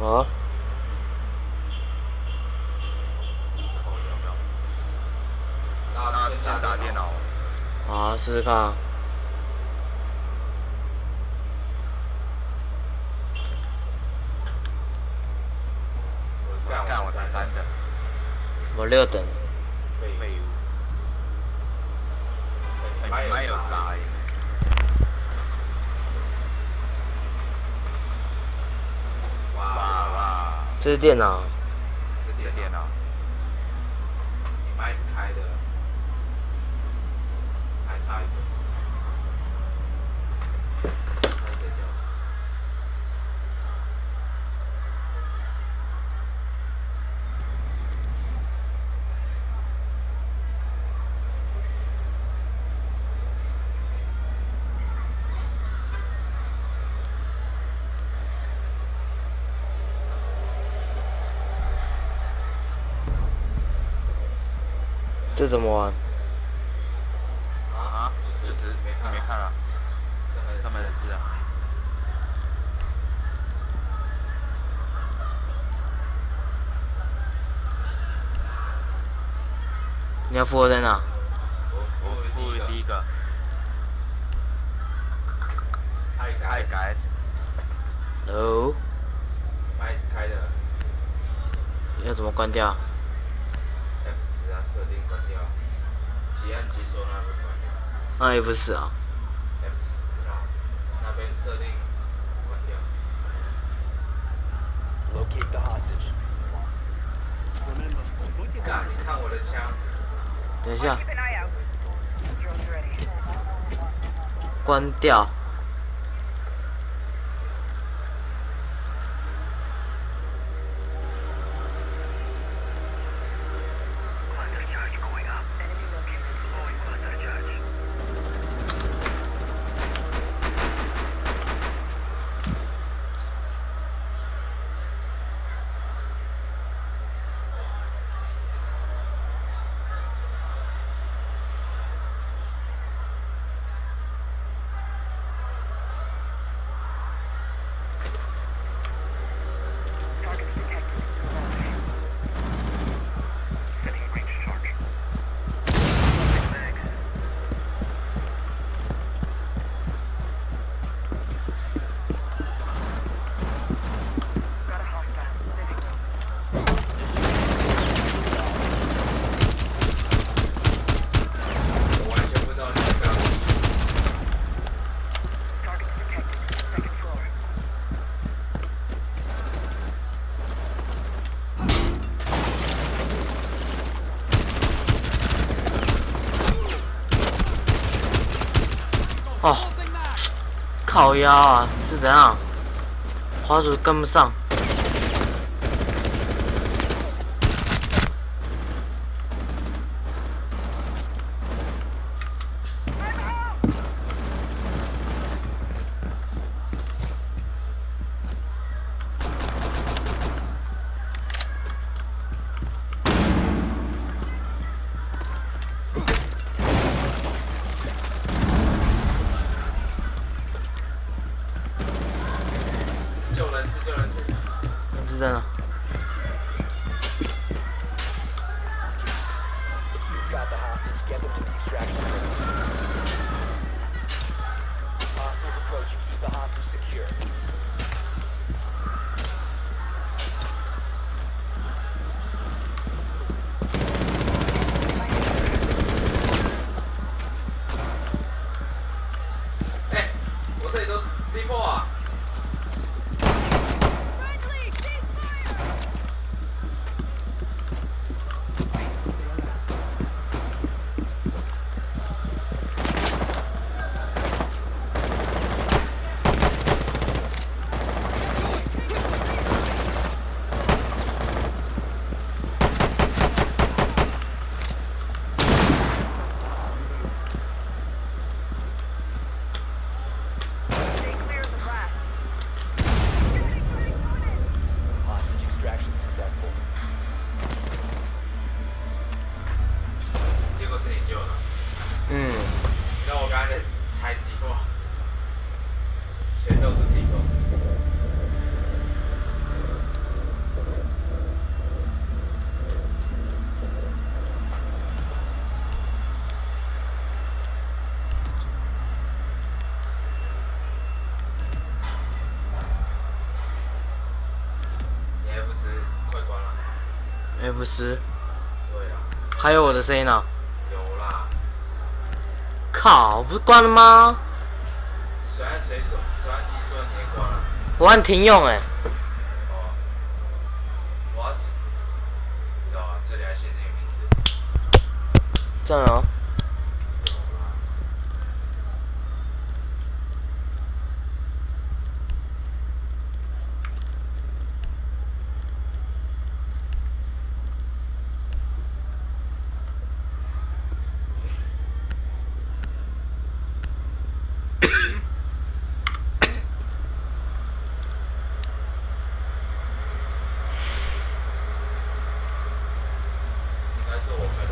啊，那先打电脑。啊，试试看啊。干我三的。我六等。废物。没有打。哇哇！这是电脑。这是电脑。麦是开的。还差一个。这怎么玩？啊？这这没看没看啊？上面的字啊？你要复活在哪？我复第一个。爱改改。哦。麦是开的。要怎么关掉？设定关掉，急按急收那边关掉。那 F 四啊？F 四啊，那边设定关掉。Locate the hostage. Remember, 你看我的枪。等一下。关掉。靠腰啊，是怎样？滑鼠跟不上。救人质，救人质，人质在哪？不斯，对啊，还有我的声音呢。有啦。靠，不是关了吗？谁说，说你也关了。我按停用哎、哦。What？哦，这里还写那个名字。这样哦。有啦。应该是我们。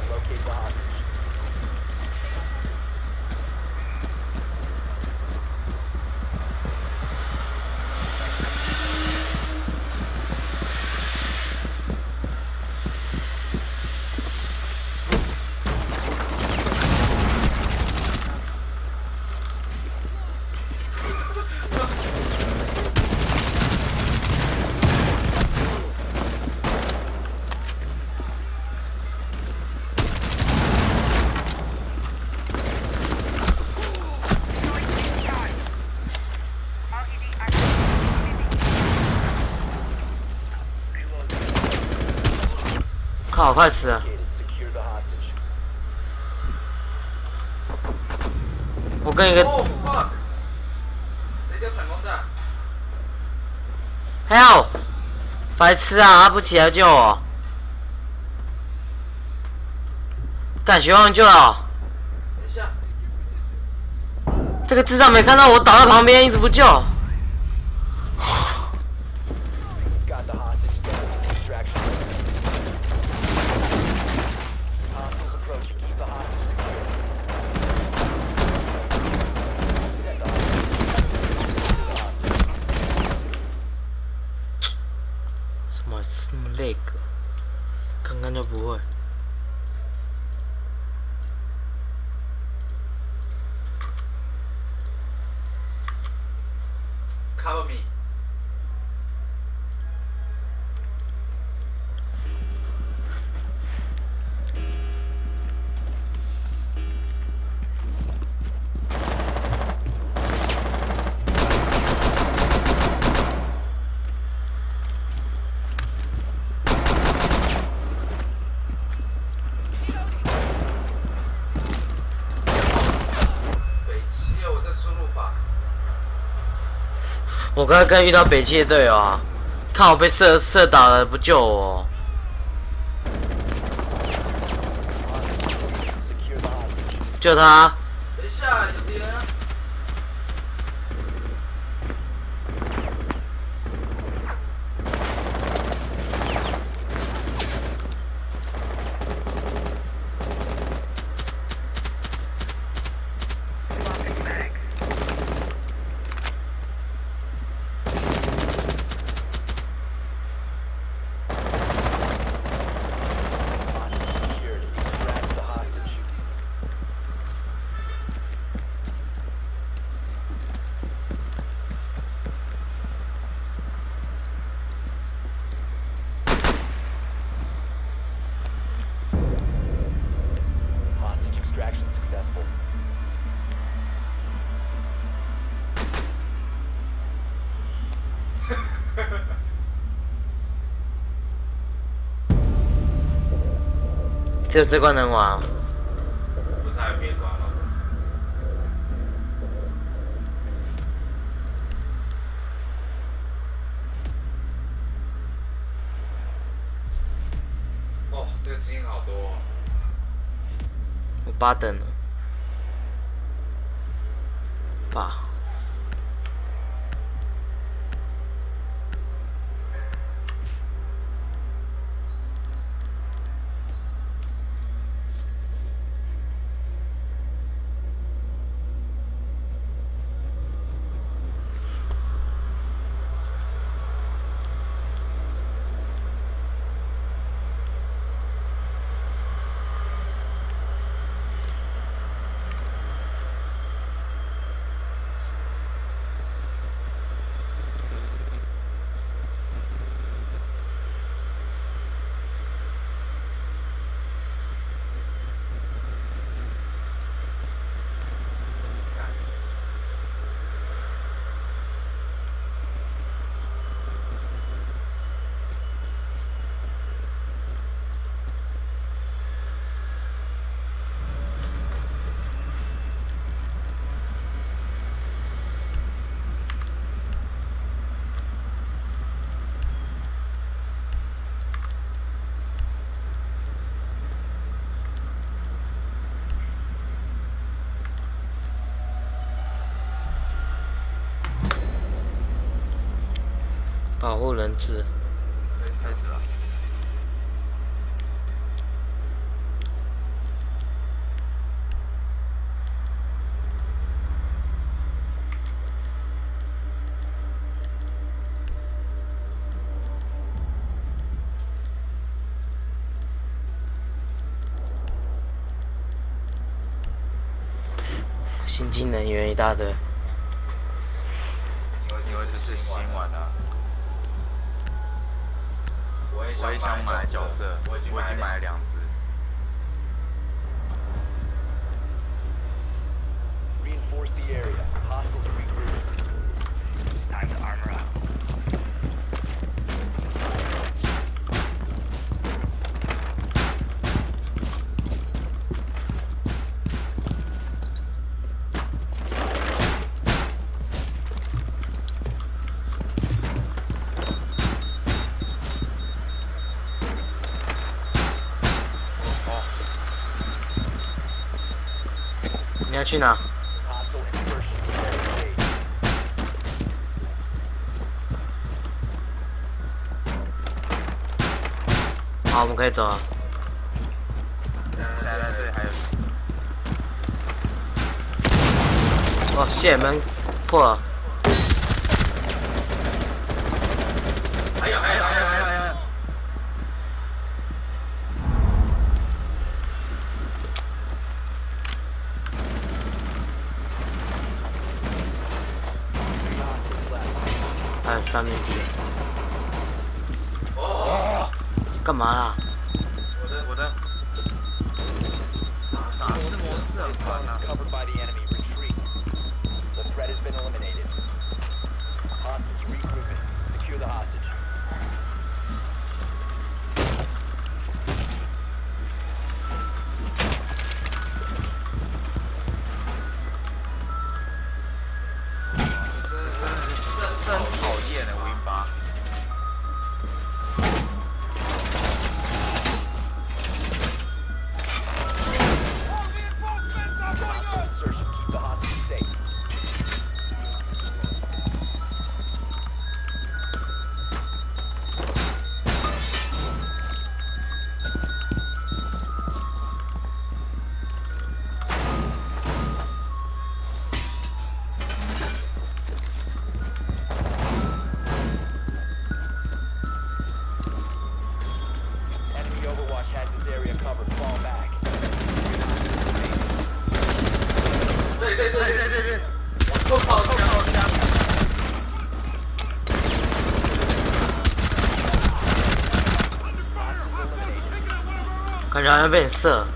靠，快死了！我跟一个哦 fuck！谁丢闪光弹？help，白痴啊，他不起来救我，干学忘救了。等一下，这个智障没看到我倒在旁边，一直不救。那个？刚刚就不会。cover me。我刚刚遇到北汽的队友啊，看我被射射倒了，不救我。救他！等一下，有敌人啊！Hostage secured. Extract the hostage. 'Hostage extraction successful. 只有这关能玩。不是还有别关吗？哦，这个金好多、哦。我八等了。保护人质。新进能源一大堆。因为因为这是新玩的，我也想买角色，我已经买了两只。去哪？好，我们可以走了。来来，这里还有。哦，谢门破了。还有还有还有还有还有，还有三名敌人。哦，干嘛啦？变色。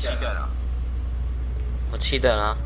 七等啊。我七等啊。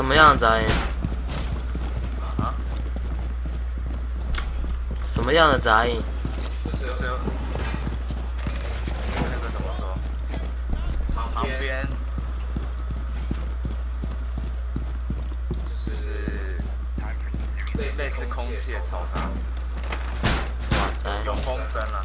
什么样杂音什么样的杂音那空气也走了有风声了。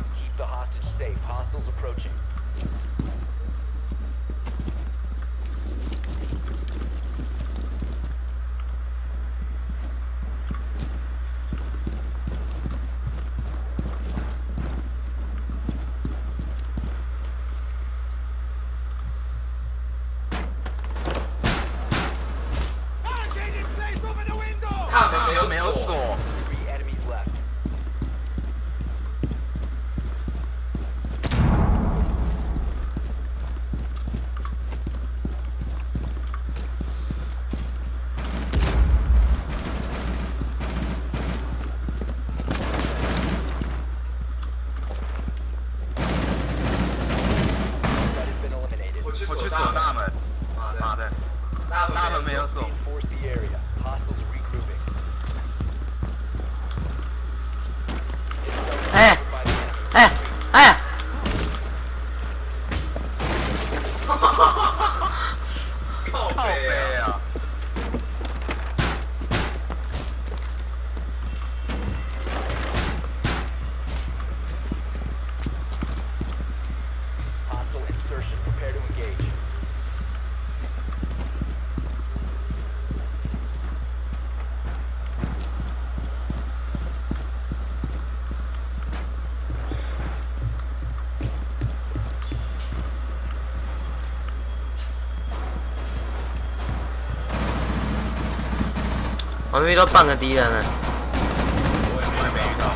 Follow me, let's go. 遇到半个敌人了。我也没遇到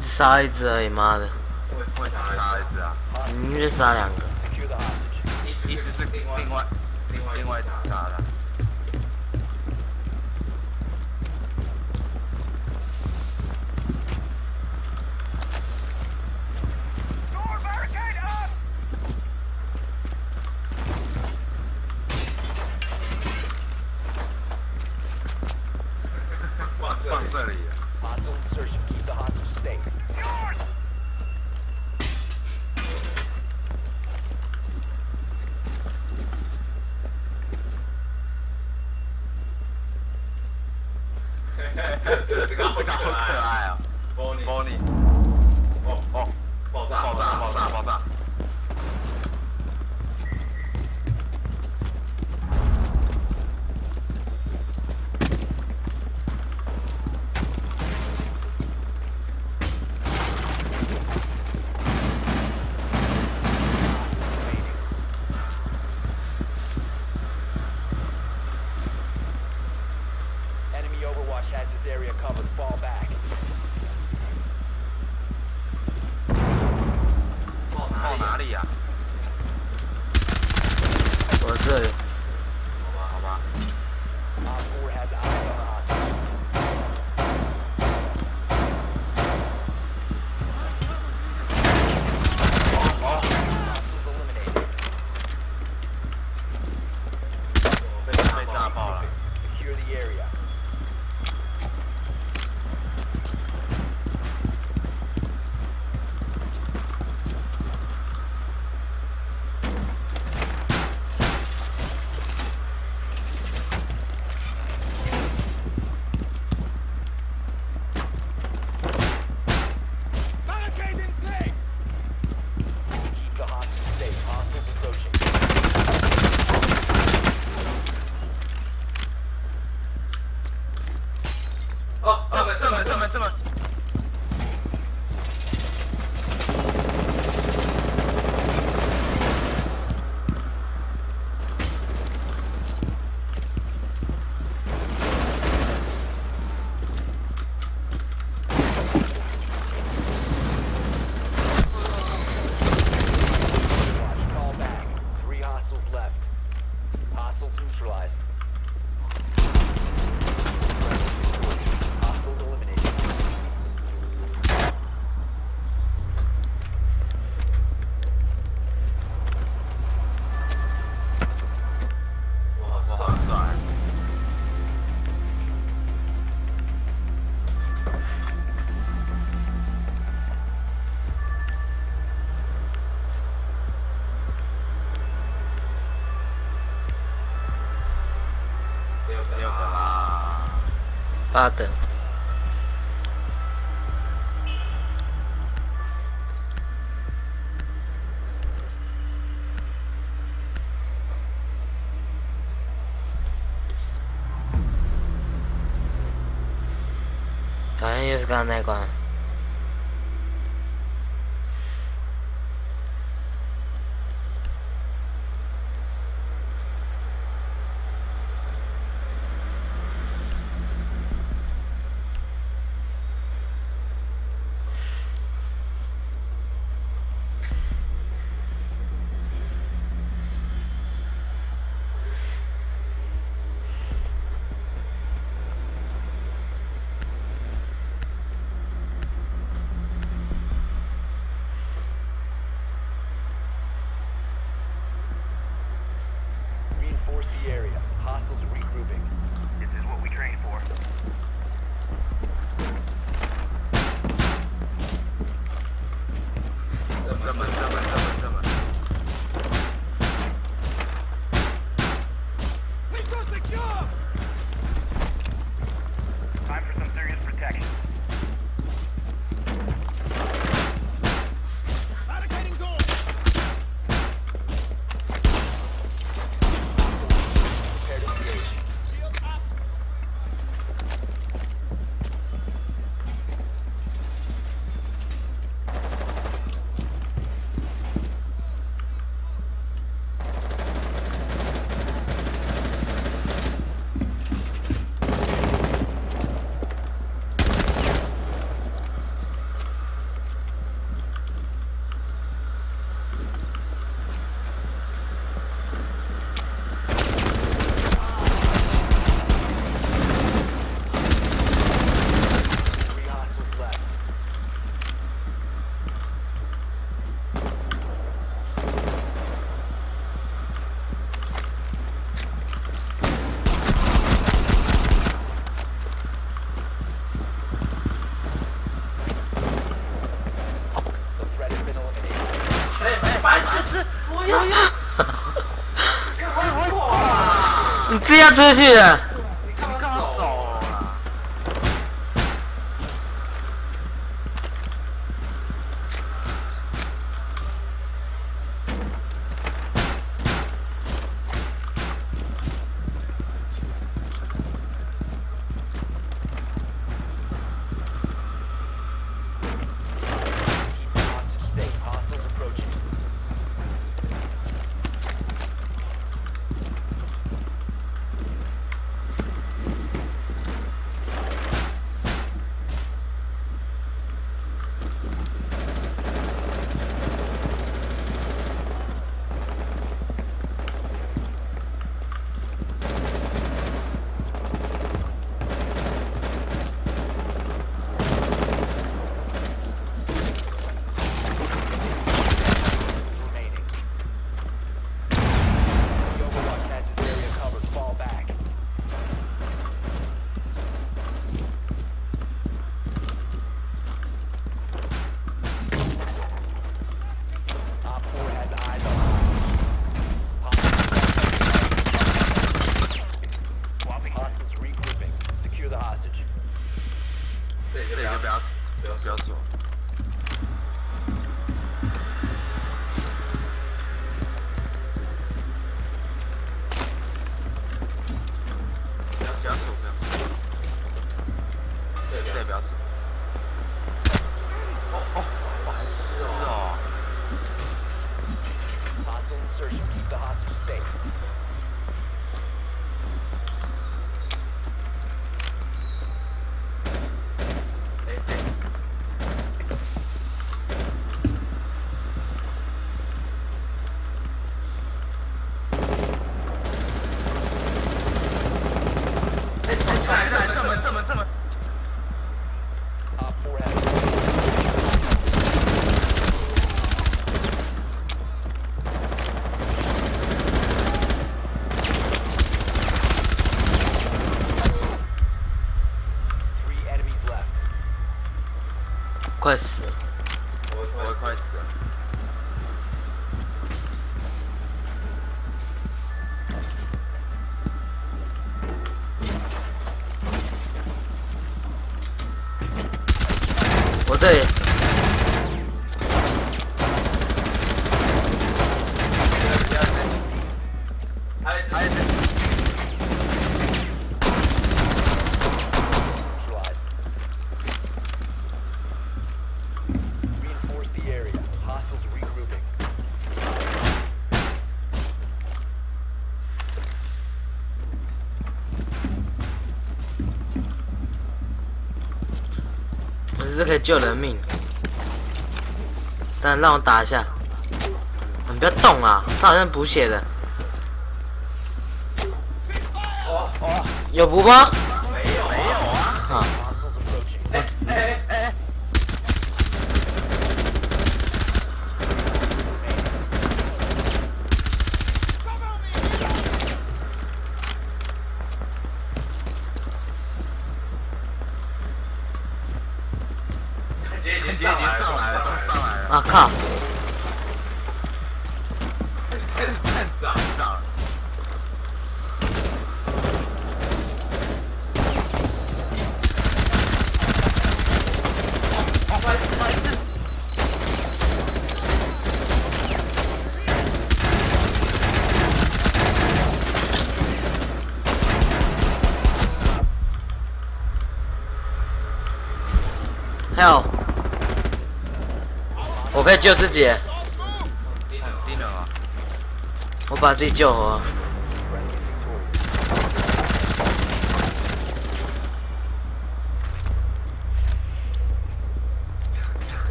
杀一只而已妈的。杀一只啊。你也杀两个。八等。出去。才在这。救人命。但让我打一下。你不要动啊他好像补血的。有补光哈。救自己。我把自己救活。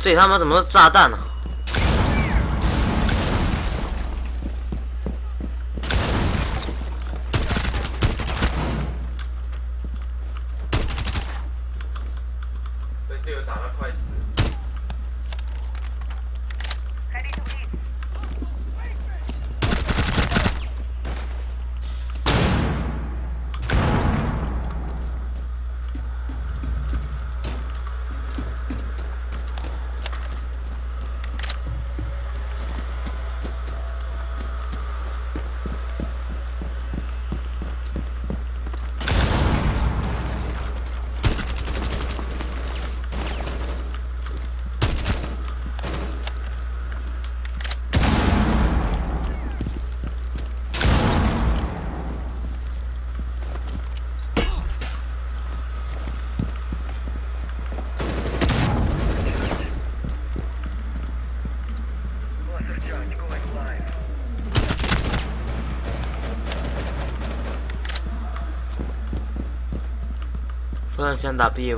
这他妈怎么是炸弹呢？虽然想打 B 也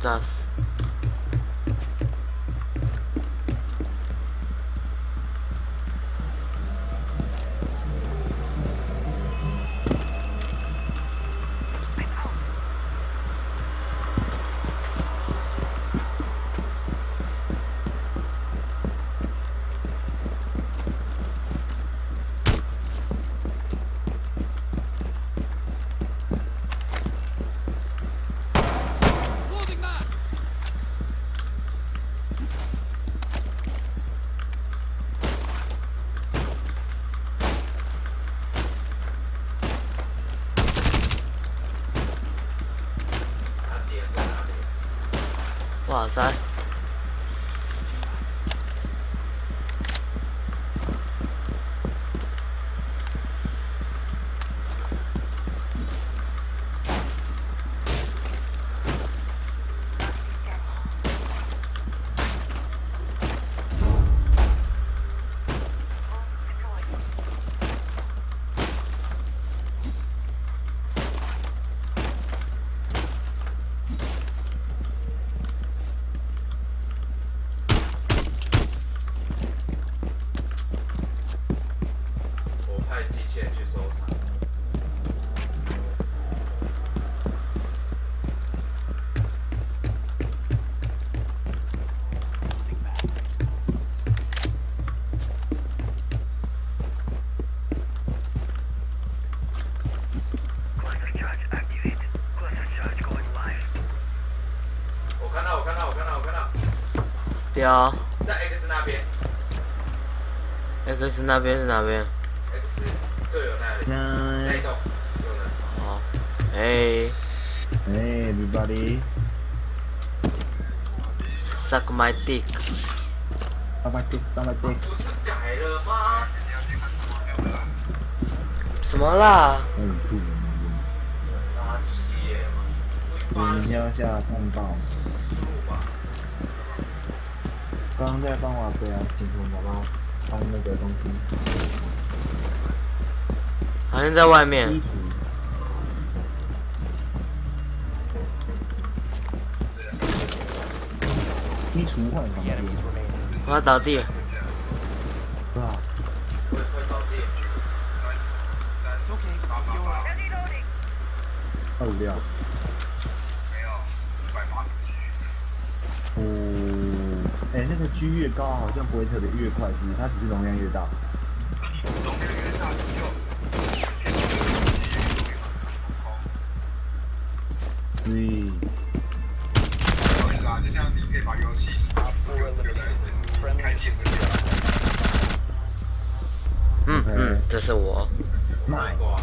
恐怖标在 X 那边 X 那边是哪边？，X 队友那里，那一栋有人。哦，哎 Hey everybody，，suck my dick！上麦地，上麦地，不是改了吗？什么啦？很酷。垃圾耶！我明天要下通告。刚刚在帮我对啊，请求宝宝搬那个东西，好像在外面衣。橱换房 The 间，enemies remaining. 我要倒地，是吧？二五六。哦，哎、那个 G 越高，好像不会特别越快，是不是？它只是容量越大。容量越大以，我跟你说啊，就像你可以把游戏什么 Op 4 eliminated. Friendly 键的嗯嗯，这是我。买，哇，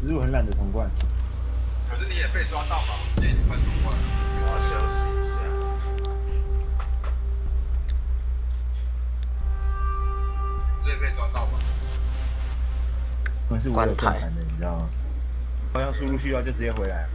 只是我很懒得重灌。可是你也被抓到嘛？是我有关台键盘的，你知道吗？好像输入需要就直接回来。